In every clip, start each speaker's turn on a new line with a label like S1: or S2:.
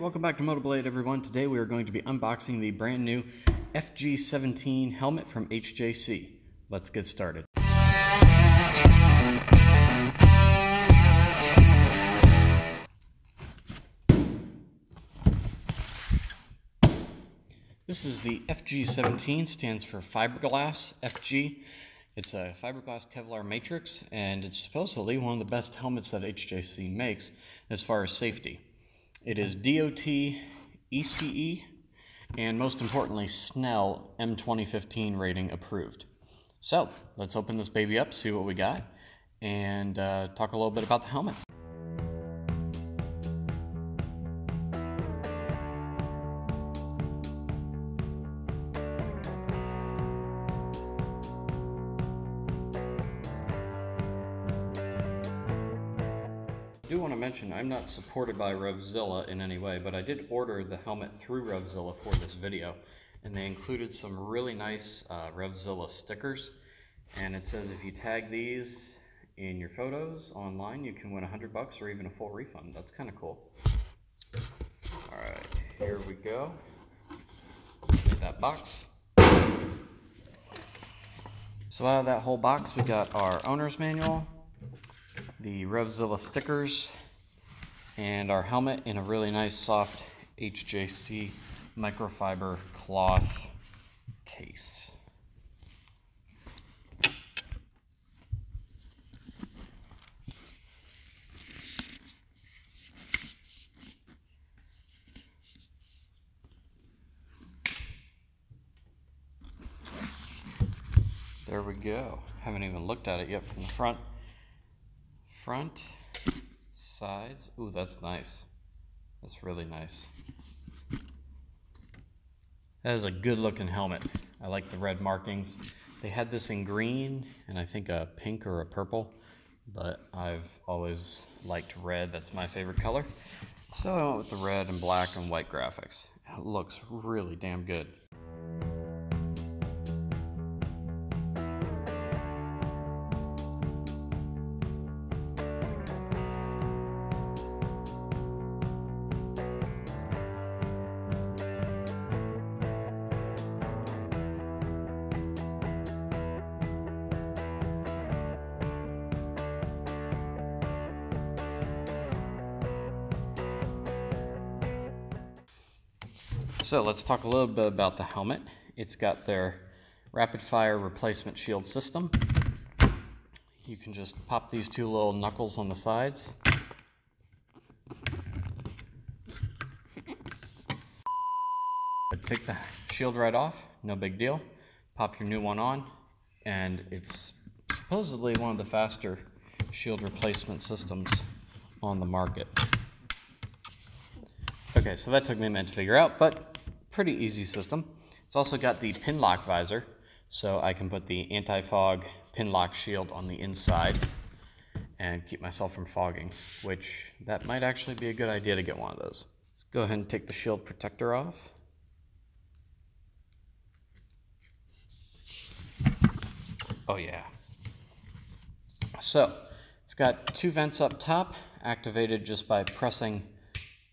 S1: Welcome back to Motoblade everyone. Today we are going to be unboxing the brand new FG17 helmet from HJC. Let's get started. This is the FG17, stands for Fiberglass FG. It's a fiberglass Kevlar matrix and it's supposedly one of the best helmets that HJC makes as far as safety. It is DOT ECE and most importantly Snell M2015 rating approved. So let's open this baby up, see what we got, and uh, talk a little bit about the helmet. Do want to mention I'm not supported by Revzilla in any way, but I did order the helmet through Revzilla for this video, and they included some really nice uh, Revzilla stickers. And it says if you tag these in your photos online, you can win 100 bucks or even a full refund. That's kind of cool. All right, here we go. Get that box. So out of that whole box, we got our owner's manual, the Revzilla stickers, and our helmet in a really nice soft HJC microfiber cloth case. There we go. Haven't even looked at it yet from the front front, sides. Ooh, that's nice. That's really nice. That is a good looking helmet. I like the red markings. They had this in green and I think a pink or a purple, but I've always liked red. That's my favorite color. So I went with the red and black and white graphics. It looks really damn good. So let's talk a little bit about the helmet. It's got their rapid fire replacement shield system. You can just pop these two little knuckles on the sides. Take the shield right off, no big deal. Pop your new one on, and it's supposedly one of the faster shield replacement systems on the market. Okay, so that took me a minute to figure out, but pretty easy system. It's also got the Pinlock visor, so I can put the anti-fog Pinlock shield on the inside and keep myself from fogging, which that might actually be a good idea to get one of those. Let's go ahead and take the shield protector off. Oh yeah. So, it's got two vents up top, activated just by pressing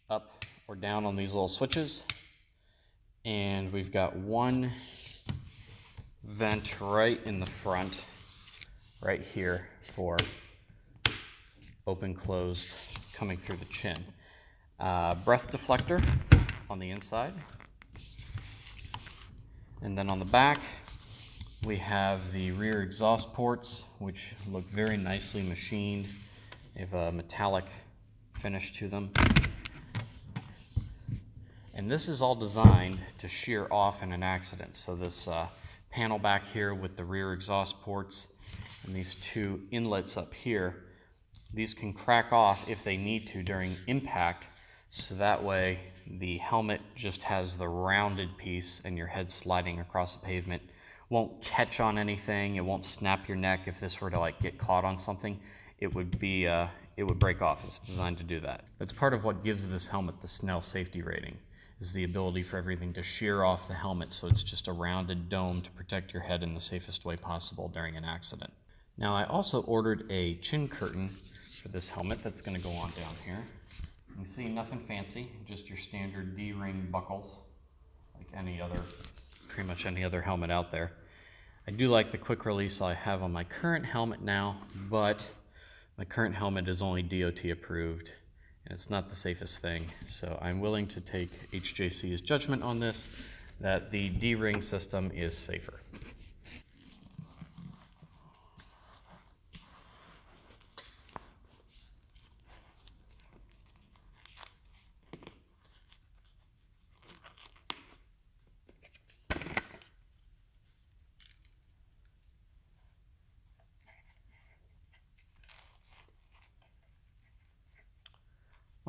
S1: up or down on these little switches. And we've got one vent right in the front, right here for open closed coming through the chin. Uh, breath deflector on the inside. And then on the back, we have the rear exhaust ports, which look very nicely machined. They have a metallic finish to them. And this is all designed to shear off in an accident. So this uh, panel back here with the rear exhaust ports and these two inlets up here, these can crack off if they need to during impact. So that way the helmet just has the rounded piece and your head sliding across the pavement won't catch on anything. It won't snap your neck if this were to like get caught on something. It would be, uh, it would break off. It's designed to do that. It's part of what gives this helmet the Snell safety rating is the ability for everything to shear off the helmet so it's just a rounded dome to protect your head in the safest way possible during an accident. Now I also ordered a chin curtain for this helmet that's going to go on down here. You see nothing fancy, just your standard D-ring buckles, like any other, pretty much any other helmet out there. I do like the quick release I have on my current helmet now, but my current helmet is only DOT approved and it's not the safest thing. So I'm willing to take HJC's judgment on this, that the D-ring system is safer.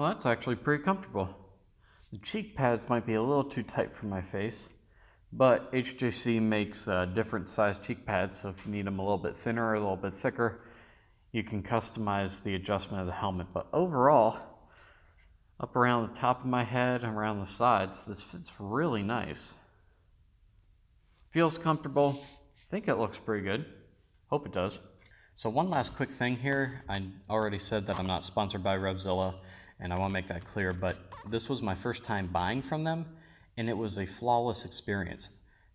S1: Well, that's actually pretty comfortable. The cheek pads might be a little too tight for my face, but HJC makes uh, different size cheek pads, so if you need them a little bit thinner or a little bit thicker, you can customize the adjustment of the helmet. But overall, up around the top of my head and around the sides, this fits really nice. Feels comfortable. I think it looks pretty good. Hope it does. So one last quick thing here. I already said that I'm not sponsored by Revzilla and I want to make that clear, but this was my first time buying from them, and it was a flawless experience.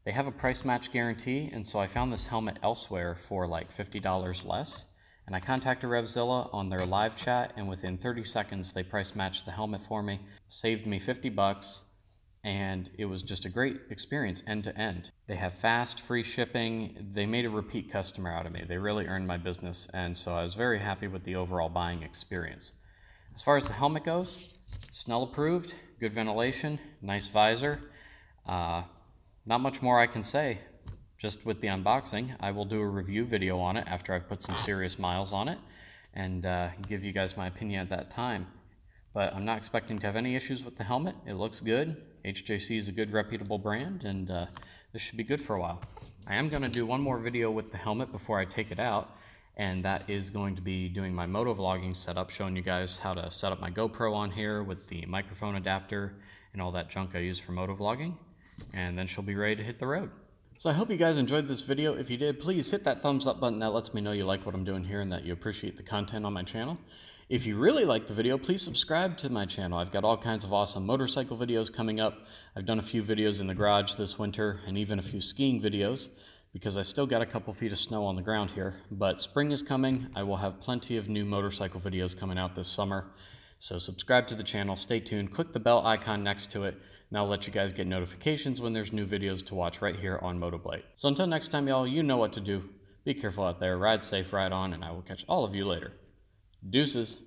S1: They have a price match guarantee, and so I found this helmet elsewhere for like $50 less. And I contacted Revzilla on their live chat, and within 30 seconds, they price matched the helmet for me, saved me 50 bucks, and it was just a great experience end to end. They have fast, free shipping. They made a repeat customer out of me. They really earned my business, and so I was very happy with the overall buying experience. As far as the helmet goes, Snell approved, good ventilation, nice visor. Uh, not much more I can say just with the unboxing. I will do a review video on it after I've put some serious miles on it and uh, give you guys my opinion at that time. But I'm not expecting to have any issues with the helmet. It looks good. HJC is a good reputable brand and uh, this should be good for a while. I am going to do one more video with the helmet before I take it out and that is going to be doing my moto vlogging setup, showing you guys how to set up my GoPro on here with the microphone adapter and all that junk I use for moto vlogging, and then she'll be ready to hit the road. So I hope you guys enjoyed this video. If you did, please hit that thumbs up button. That lets me know you like what I'm doing here and that you appreciate the content on my channel. If you really like the video, please subscribe to my channel. I've got all kinds of awesome motorcycle videos coming up. I've done a few videos in the garage this winter and even a few skiing videos because I still got a couple feet of snow on the ground here. But spring is coming. I will have plenty of new motorcycle videos coming out this summer. So subscribe to the channel, stay tuned, click the bell icon next to it, and I'll let you guys get notifications when there's new videos to watch right here on MotoBlade. So until next time, y'all, you know what to do. Be careful out there, ride safe, ride on, and I will catch all of you later. Deuces.